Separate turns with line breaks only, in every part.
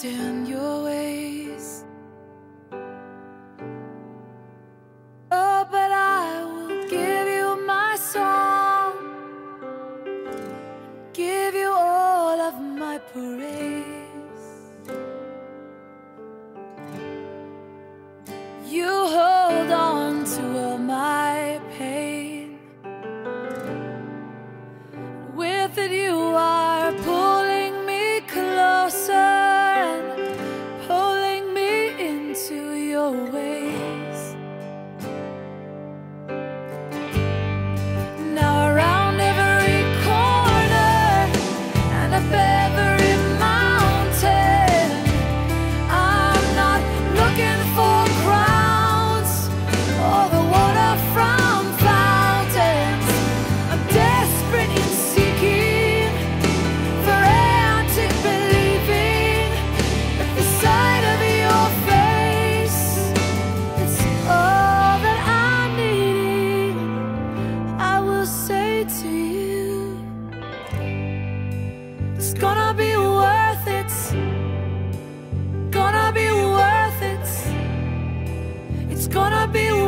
stand your way. It's gonna be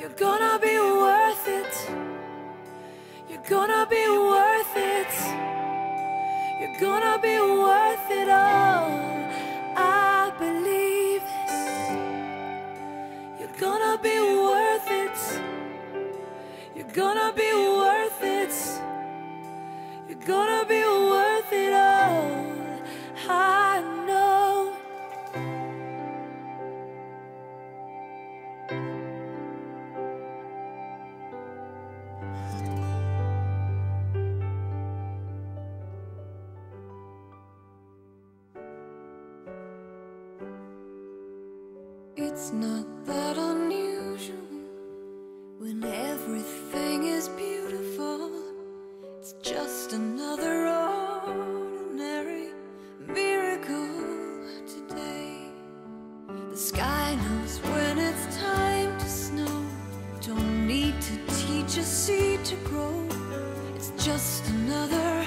You're gonna be worth it. You're gonna be worth it. You're gonna be worth it all. I believe this. You're gonna be worth it. You're gonna be worth it. You're gonna It's not that unusual when everything is beautiful. It's just another ordinary miracle today. The sky knows when it's time to snow. Don't need to teach a seed to grow. It's just another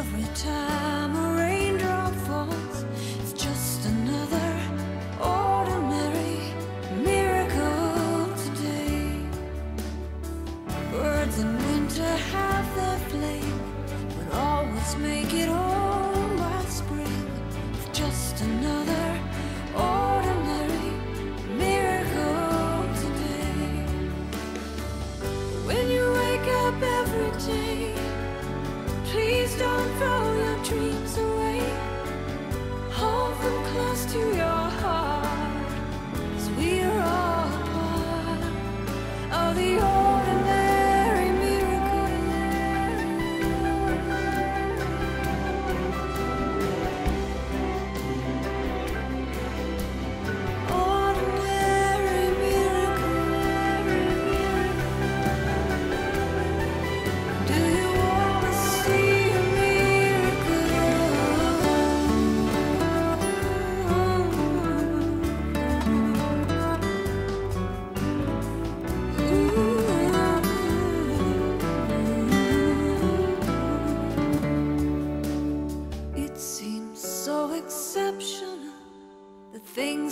every time a raindrop falls, it's just another ordinary miracle today. Birds in winter have their flame, but always make it please don't throw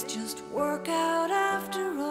just work out after all.